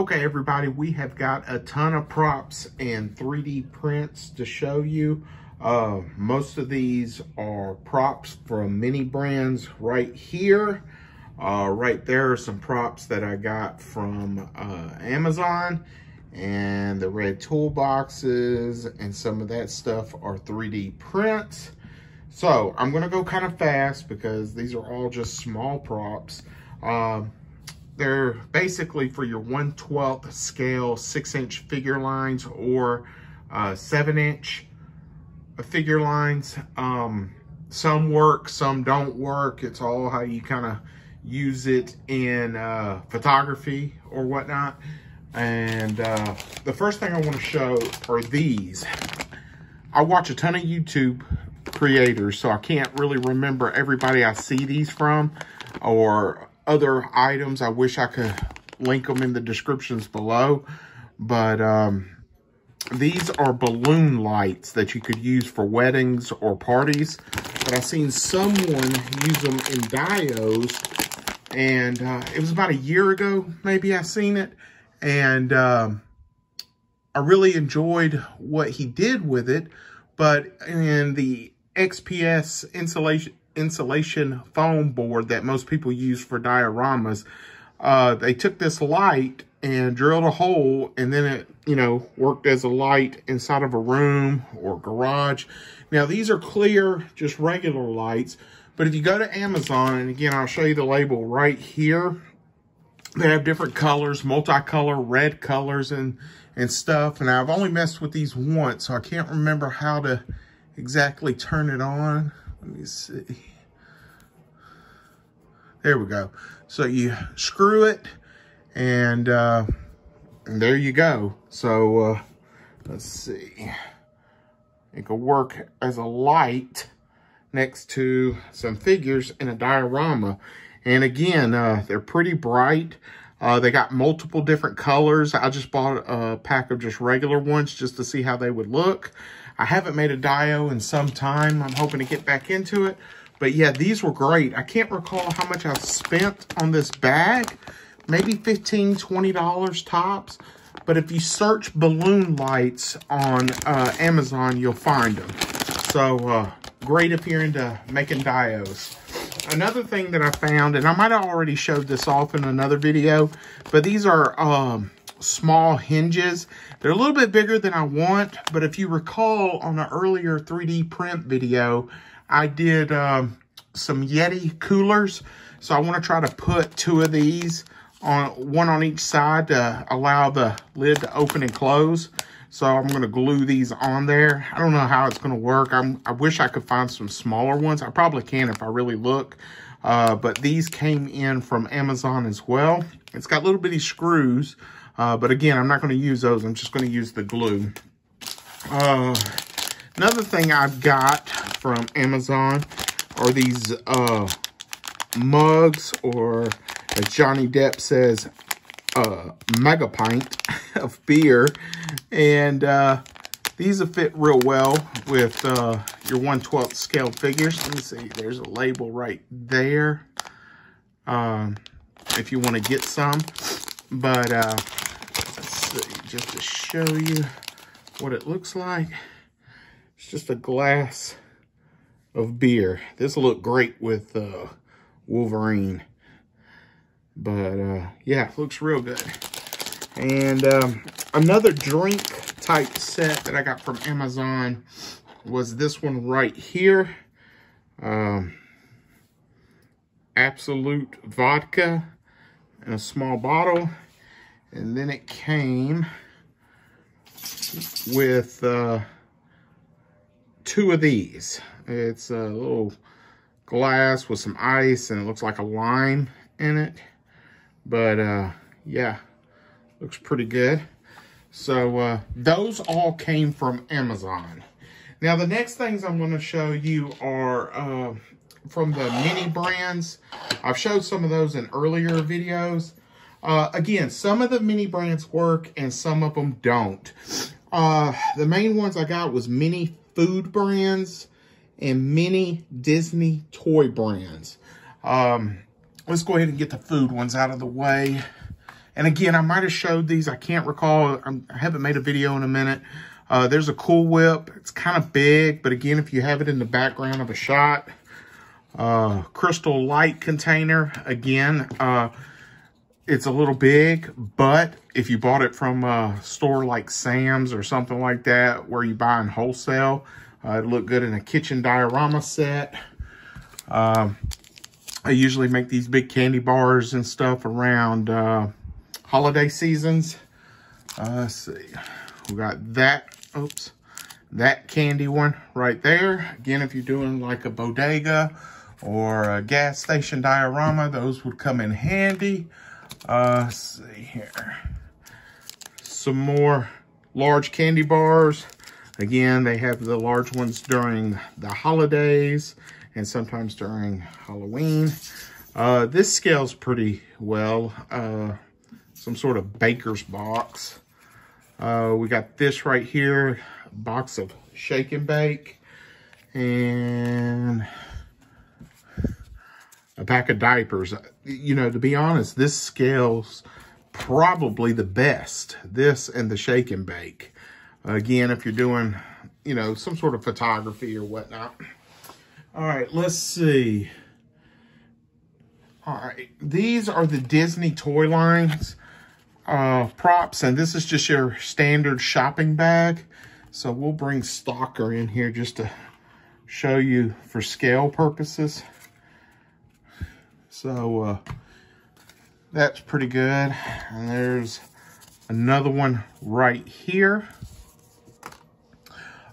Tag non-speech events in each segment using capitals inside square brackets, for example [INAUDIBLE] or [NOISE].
Okay, everybody, we have got a ton of props and 3D prints to show you. Uh, most of these are props from mini brands right here. Uh, right there are some props that I got from uh, Amazon and the red toolboxes and some of that stuff are 3D prints. So I'm gonna go kind of fast because these are all just small props. Um, they're basically for your 1 12th scale 6 inch figure lines or uh, 7 inch figure lines. Um, some work, some don't work. It's all how you kind of use it in uh, photography or whatnot. And uh, the first thing I want to show are these. I watch a ton of YouTube creators, so I can't really remember everybody I see these from or other items. I wish I could link them in the descriptions below. But um, these are balloon lights that you could use for weddings or parties. But I've seen someone use them in dios and uh, it was about a year ago, maybe I seen it. And um, I really enjoyed what he did with it. But in the XPS insulation, insulation foam board that most people use for dioramas, uh, they took this light and drilled a hole and then it, you know, worked as a light inside of a room or garage. Now, these are clear, just regular lights. But if you go to Amazon, and again, I'll show you the label right here, they have different colors, multicolor, red colors and, and stuff. And I've only messed with these once, so I can't remember how to exactly turn it on. Let me see. There we go. So you screw it and, uh, there you go. So uh, let's see. It could work as a light next to some figures in a diorama. And again, uh, they're pretty bright. Uh, they got multiple different colors. I just bought a pack of just regular ones just to see how they would look. I haven't made a dio in some time. I'm hoping to get back into it. But yeah, these were great. I can't recall how much I spent on this bag. Maybe $15, $20 tops. But if you search balloon lights on uh, Amazon, you'll find them. So uh, great if you're into making dios. Another thing that I found, and I might have already showed this off in another video, but these are um, small hinges. They're a little bit bigger than I want, but if you recall on an earlier 3D print video, I did um, some Yeti coolers. So I want to try to put two of these on one on each side to allow the lid to open and close. So I'm going to glue these on there. I don't know how it's going to work. I'm, I wish I could find some smaller ones. I probably can if I really look. Uh, but these came in from Amazon as well. It's got little bitty screws. Uh, but again, I'm not going to use those. I'm just going to use the glue. Uh, another thing I've got from Amazon are these uh, mugs or as Johnny Depp says, uh, mega pint [LAUGHS] of beer. And uh, these will fit real well with uh, your 1 12th scale figures. Let me see, there's a label right there um, if you want to get some. But uh, let's see, just to show you what it looks like. It's just a glass of beer. This will look great with uh, Wolverine. But uh, yeah, looks real good. And um, another drink type set that I got from Amazon was this one right here. Um, Absolut vodka in a small bottle. And then it came with uh, two of these. It's a little glass with some ice and it looks like a lime in it. But uh, yeah, looks pretty good. So uh, those all came from Amazon. Now the next things I'm going to show you are uh, from the mini brands. I've showed some of those in earlier videos. Uh, again, some of the mini brands work and some of them don't. Uh, the main ones I got was mini food brands and mini Disney toy brands. Um, let's go ahead and get the food ones out of the way. and again, I might have showed these. I can't recall. I'm, I have not made a video in a minute. Uh, there's a Cool Whip. It's kind of big, but again, if you have it in the background of a shot, uh, Crystal Light container, again, uh, it's a little big, but if you bought it from a store like Sam's or something like that, where you buy in wholesale, uh, it'd look good in a kitchen diorama set. Um, I usually make these big candy bars and stuff around uh, holiday seasons. Uh, let's see. We got that, oops, that candy one right there. Again, if you're doing like a bodega or a gas station diorama, those would come in handy. Uh, let's see here. Some more large candy bars. Again, they have the large ones during the holidays and sometimes during Halloween. Uh, this scales pretty well. Uh, some sort of baker's box. Uh, we got this right here, box of shake and bake. And a pack of diapers. You know, to be honest, this scales probably the best. This and the shake and bake. Again, if you're doing, you know, some sort of photography or whatnot. All right, let's see. All right, these are the Disney toy lines uh, props, and this is just your standard shopping bag. So we'll bring Stalker in here just to show you for scale purposes. So uh, that's pretty good. And there's another one right here.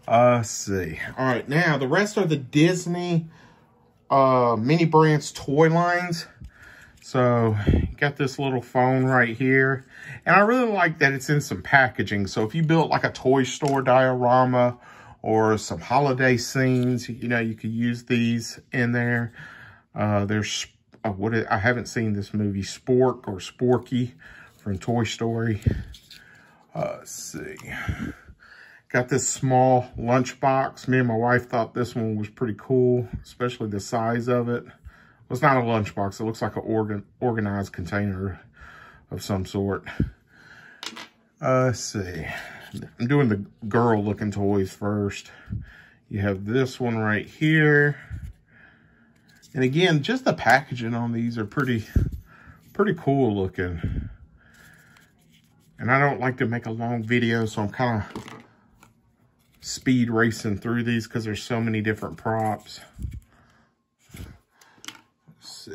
Uh, see. All right, now the rest are the Disney uh, mini brands toy lines. So got this little phone right here. And I really like that it's in some packaging. So if you built like a toy store diorama or some holiday scenes, you know, you could use these in there. Uh, there's, uh, what is, I haven't seen this movie, Spork or Sporky from Toy Story. Uh, let's see. Got this small lunchbox. Me and my wife thought this one was pretty cool, especially the size of it. Well, it's not a lunchbox. It looks like an organ organized container of some sort. Uh, let's see. I'm doing the girl looking toys first. You have this one right here. And again, just the packaging on these are pretty, pretty cool looking. And I don't like to make a long video, so I'm kind of speed racing through these because there's so many different props. Let's see.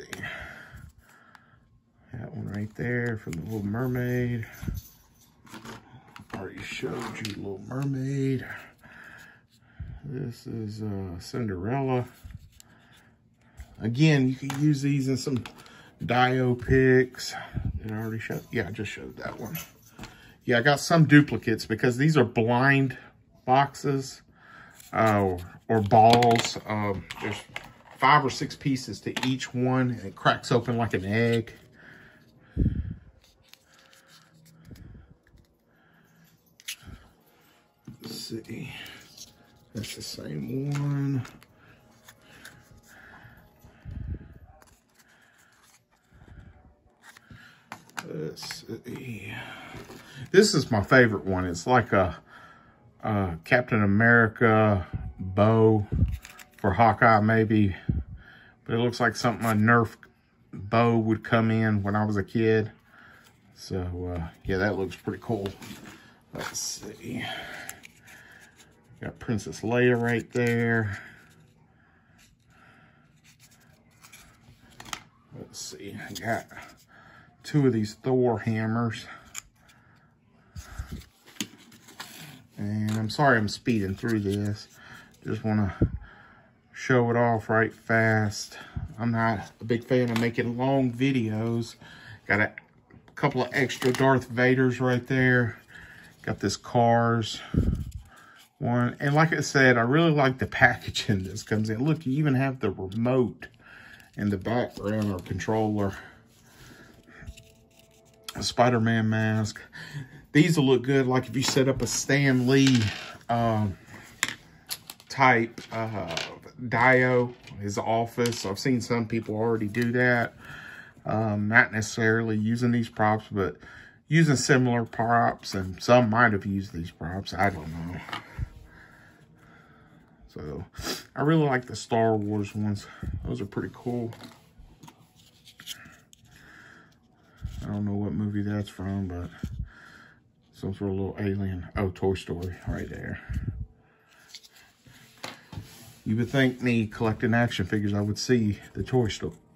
That one right there from the Little Mermaid. Already showed you Little Mermaid. This is uh, Cinderella. Again, you can use these in some Dio picks. Did I already show? Yeah, I just showed that one. Yeah, I got some duplicates because these are blind boxes uh, or balls. Um, there's five or six pieces to each one, and it cracks open like an egg. Let's see. That's the same one. Let's see. This is my favorite one. It's like a uh, Captain America bow for Hawkeye maybe. But it looks like something a Nerf bow would come in when I was a kid. So, uh, yeah, that looks pretty cool. Let's see. Got Princess Leia right there. Let's see. I got two of these Thor hammers. And I'm sorry I'm speeding through this. Just want to show it off right fast. I'm not a big fan of making long videos. Got a couple of extra Darth Vaders right there. Got this Cars one. And like I said, I really like the packaging this comes in. Look, you even have the remote in the background or controller. A Spider-Man mask. These will look good, like if you set up a Stan Lee um, type uh, Dio, his office. I've seen some people already do that. Um, not necessarily using these props, but using similar props, and some might have used these props. I don't know. So, I really like the Star Wars ones. Those are pretty cool. I don't know what movie that's from, but some sort of little alien. Oh, Toy Story right there. You would think me collecting action figures, I would see the Toy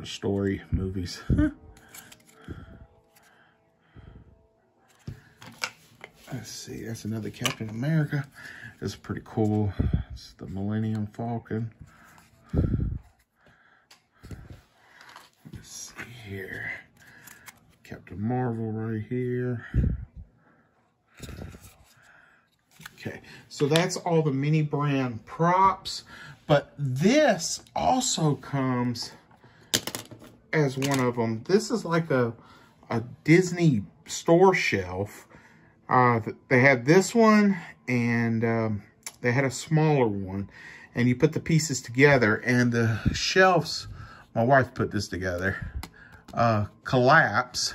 Story movies. [LAUGHS] Let's see, that's another Captain America. That's pretty cool. It's the Millennium Falcon. Let's see here. Captain Marvel right here. Okay, so that's all the mini brand props. But this also comes as one of them. This is like a, a Disney store shelf. Uh, they had this one and um, they had a smaller one. And you put the pieces together and the shelves, my wife put this together uh, collapse.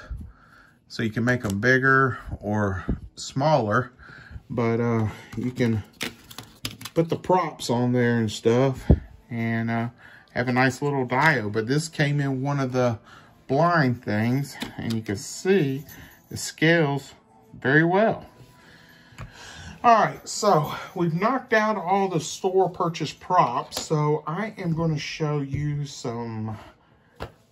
So you can make them bigger or smaller. But uh, you can put the props on there and stuff. And uh, have a nice little diode. But this came in one of the blind things. And you can see the scales very well. All right, so we've knocked out all the store purchase props. So I am going to show you some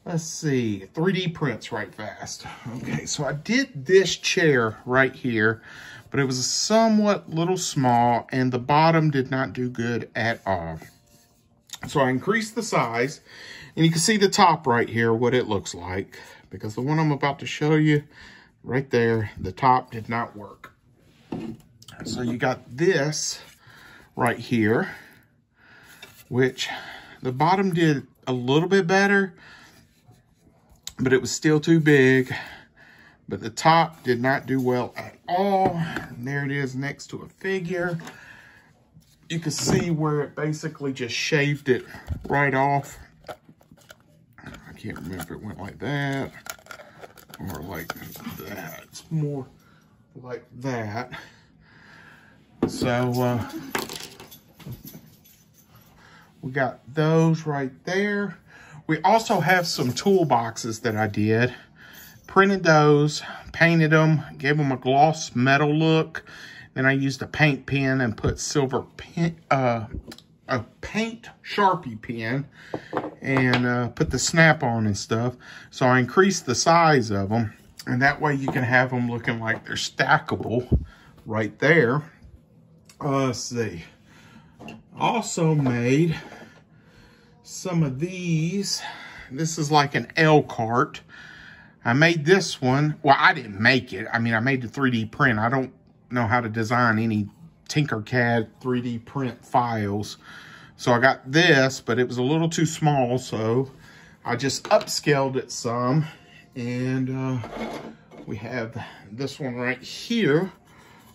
let's see, 3D prints right fast. Okay, so I did this chair right here, but it was somewhat little small and the bottom did not do good at all. So I increased the size and you can see the top right here, what it looks like, because the one I'm about to show you right there, the top did not work. So you got this right here, which the bottom did a little bit better, but it was still too big. But the top did not do well at all. And there it is next to a figure. You can see where it basically just shaved it right off. I can't remember if it went like that or like that. It's more like that. So, uh, we got those right there. We also have some toolboxes that I did. Printed those, painted them, gave them a gloss metal look. Then I used a paint pen and put silver pen, uh, a paint Sharpie pen and uh, put the snap on and stuff. So I increased the size of them. And that way you can have them looking like they're stackable right there. Uh, let's see. Also made some of these. This is like an L cart. I made this one. Well, I didn't make it. I mean, I made the 3D print. I don't know how to design any Tinkercad 3D print files. So I got this, but it was a little too small. So I just upscaled it some. And uh, we have this one right here,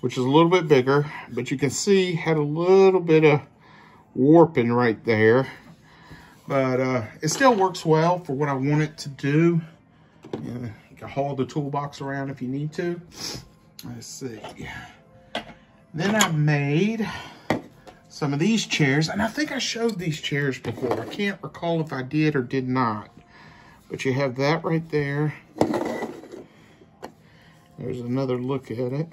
which is a little bit bigger. But you can see had a little bit of warping right there. But uh, it still works well for what I want it to do. you can haul the toolbox around if you need to. Let's see. Then I made some of these chairs. And I think I showed these chairs before. I can't recall if I did or did not. But you have that right there. There's another look at it.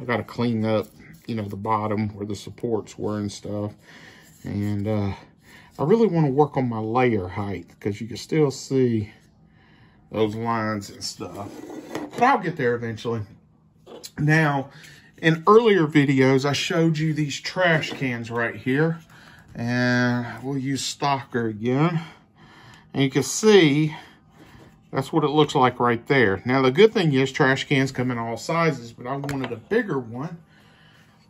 I got to clean up, you know, the bottom where the supports were and stuff. And uh, I really want to work on my layer height because you can still see those lines and stuff. But I'll get there eventually. Now, in earlier videos, I showed you these trash cans right here. And we'll use Stalker again. And you can see, that's what it looks like right there. Now, the good thing is trash cans come in all sizes, but I wanted a bigger one.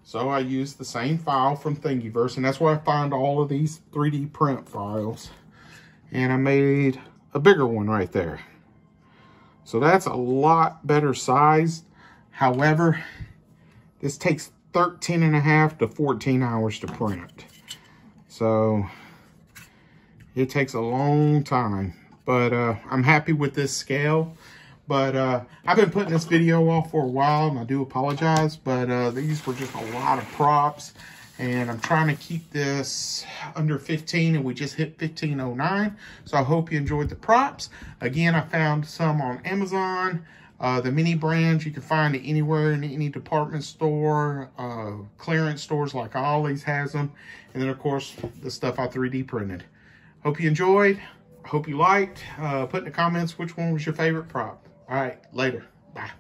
So I used the same file from Thingiverse, and that's where I find all of these 3D print files. And I made a bigger one right there. So that's a lot better sized. However, this takes 13 and a half to 14 hours to print. So it takes a long time but uh, I'm happy with this scale. But uh, I've been putting this video off for a while, and I do apologize, but uh, these were just a lot of props, and I'm trying to keep this under 15, and we just hit 1509, so I hope you enjoyed the props. Again, I found some on Amazon. Uh, the mini brands, you can find it anywhere in any department store, uh, clearance stores like Ollie's has them. And then, of course, the stuff I 3D printed. Hope you enjoyed. Hope you liked. Uh, put in the comments which one was your favorite prop. All right, later. Bye.